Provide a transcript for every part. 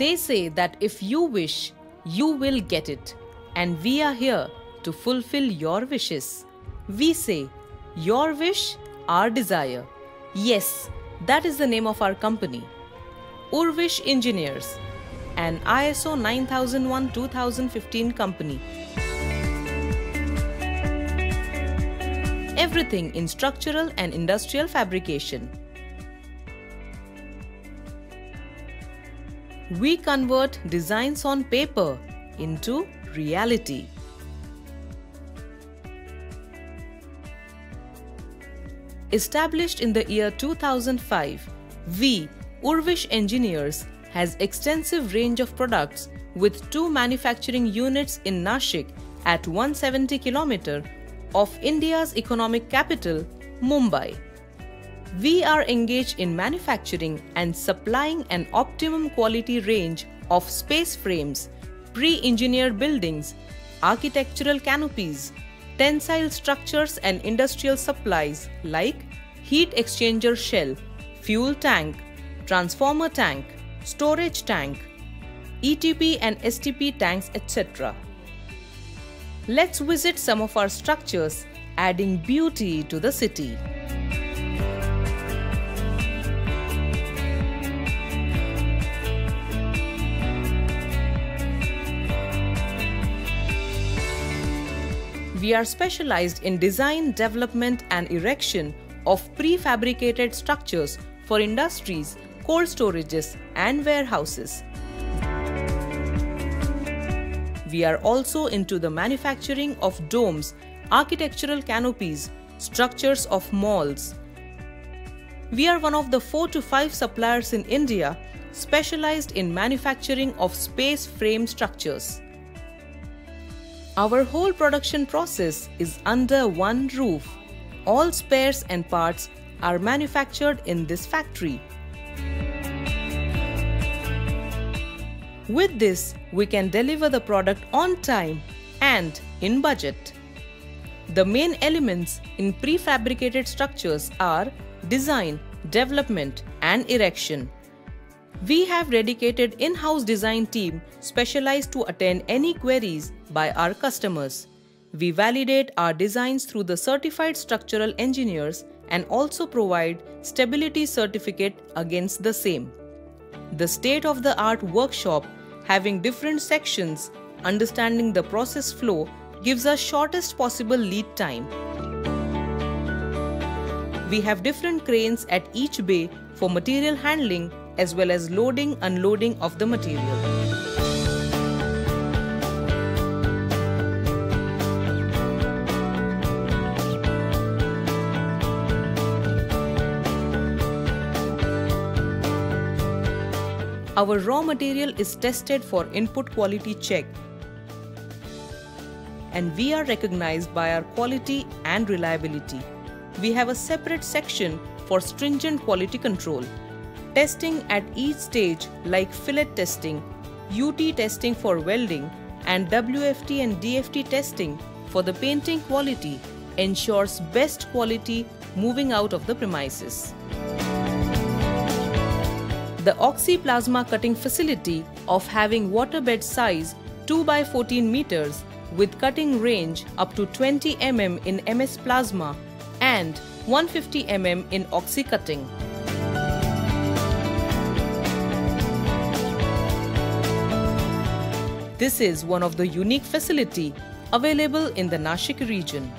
They say that if you wish, you will get it. And we are here to fulfill your wishes. We say, Your wish, our desire. Yes, that is the name of our company. Urvish Engineers, an ISO 9001 2015 company. Everything in structural and industrial fabrication. We convert designs on paper into reality. Established in the year 2005, V Urvish Engineers, has extensive range of products with two manufacturing units in Nashik at 170 km of India's economic capital, Mumbai. We are engaged in manufacturing and supplying an optimum quality range of space frames, pre-engineered buildings, architectural canopies, tensile structures and industrial supplies like heat exchanger shell, fuel tank, transformer tank, storage tank, ETP and STP tanks etc. Let's visit some of our structures adding beauty to the city. We are specialized in design, development and erection of prefabricated structures for industries, cold storages and warehouses. We are also into the manufacturing of domes, architectural canopies, structures of malls. We are one of the 4 to 5 suppliers in India specialized in manufacturing of space frame structures. Our whole production process is under one roof. All spares and parts are manufactured in this factory. With this, we can deliver the product on time and in budget. The main elements in prefabricated structures are design, development and erection. We have dedicated in-house design team specialized to attend any queries by our customers. We validate our designs through the certified structural engineers and also provide stability certificate against the same. The state-of-the-art workshop having different sections, understanding the process flow gives us shortest possible lead time. We have different cranes at each bay for material handling as well as loading and unloading of the material. Our raw material is tested for input quality check and we are recognized by our quality and reliability. We have a separate section for stringent quality control. Testing at each stage like fillet testing, UT testing for welding and WFT and DFT testing for the painting quality ensures best quality moving out of the premises. The Oxy-Plasma cutting facility of having waterbed size 2 by 14 meters with cutting range up to 20 mm in MS Plasma and 150 mm in Oxy cutting. This is one of the unique facility available in the Nashik region.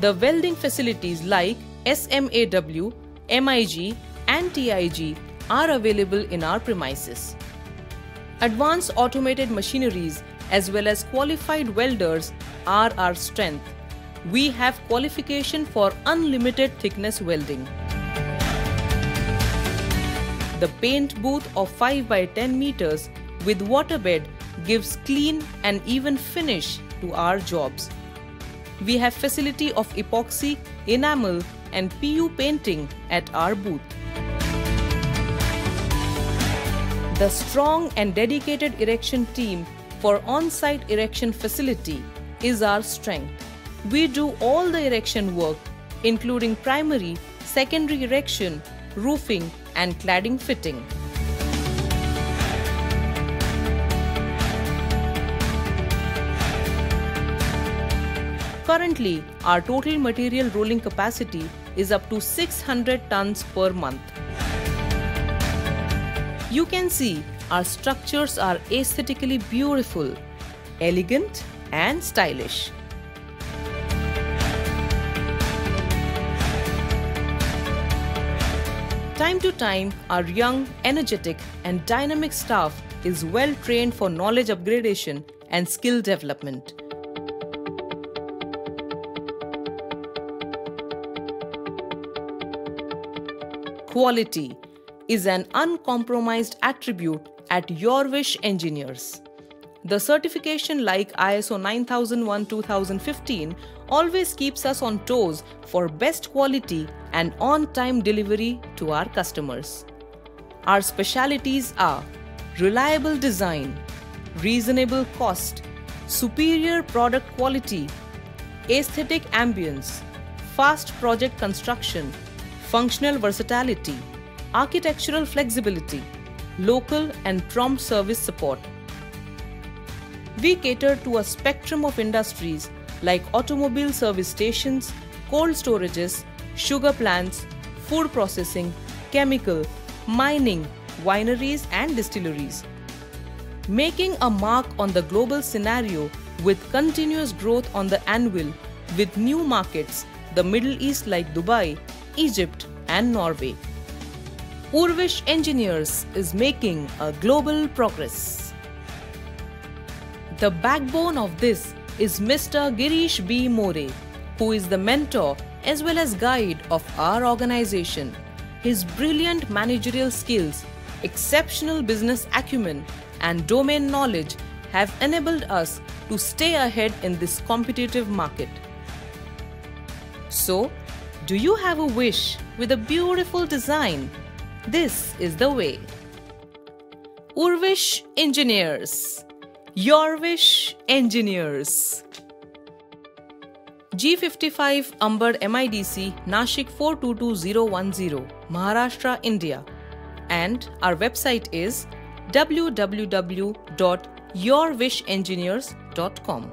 The welding facilities like SMAW, MIG and TIG are available in our premises. Advanced automated machineries as well as qualified welders are our strength. We have qualification for unlimited thickness welding. The paint booth of 5 by 10 meters with waterbed gives clean and even finish to our jobs. We have facility of epoxy, enamel and PU painting at our booth. The strong and dedicated erection team for on-site erection facility is our strength. We do all the erection work including primary, secondary erection, roofing and cladding fitting. Currently, our total material rolling capacity is up to 600 tons per month. You can see our structures are aesthetically beautiful, elegant and stylish. Time to time, our young, energetic and dynamic staff is well trained for knowledge upgradation and skill development. Quality is an uncompromised attribute at Your Wish Engineers. The certification like ISO 9001-2015 always keeps us on toes for best quality and on-time delivery to our customers. Our specialities are reliable design, reasonable cost, superior product quality, aesthetic ambience, fast project construction, functional versatility, architectural flexibility, local and prompt service support. We cater to a spectrum of industries like automobile service stations, cold storages, sugar plants, food processing, chemical, mining, wineries, and distilleries. Making a mark on the global scenario with continuous growth on the anvil with new markets, the Middle East like Dubai, Egypt, and Norway. Urvish Engineers is making a global progress. The backbone of this is Mr. Girish B. More, who is the mentor as well as guide of our organization. His brilliant managerial skills, exceptional business acumen, and domain knowledge have enabled us to stay ahead in this competitive market. So, do you have a wish with a beautiful design? This is the way. Urvish Engineers. Your Wish Engineers. G55 Ambad MIDC Nashik 422010, Maharashtra, India. And our website is www.yourwishengineers.com.